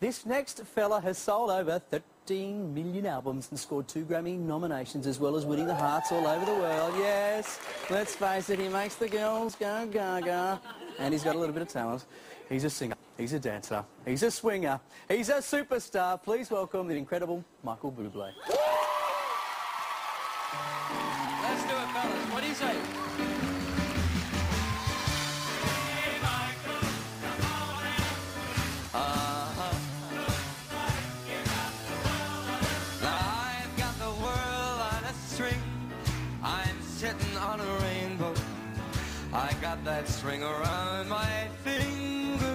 This next fella has sold over 13 million albums and scored two Grammy nominations as well as winning the hearts all over the world. Yes, let's face it, he makes the girls go gaga. And he's got a little bit of talent. He's a singer, he's a dancer, he's a swinger, he's a superstar. Please welcome the incredible Michael Bublé. Let's do it, fellas. What do you say? I'm on a rainbow. I got that string around my finger.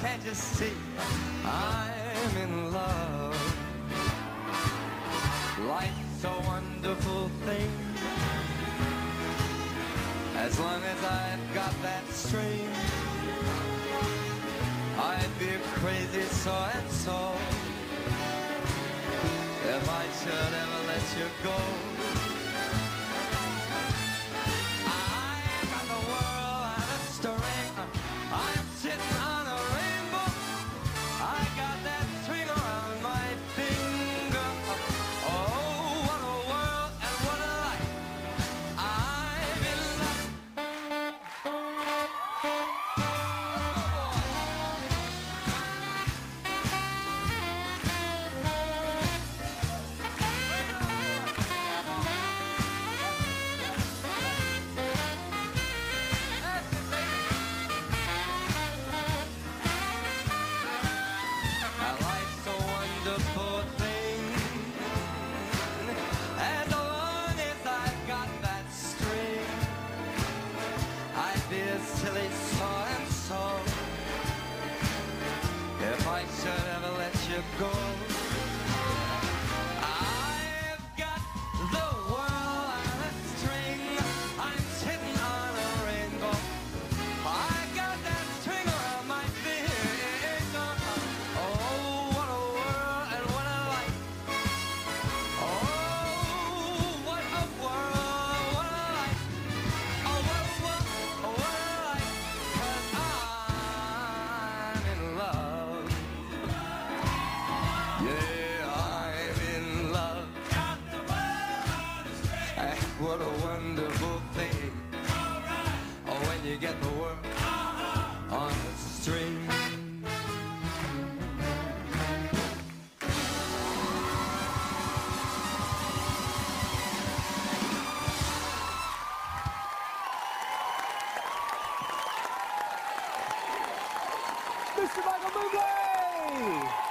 Can't you see I'm in love. Life's a wonderful thing. As long as I've got that string. I'd be crazy so and so if I should ever let you go. Ever What a wonderful thing. Oh, when you get the world uh-huh. on the string. Mr. Michael Bublé!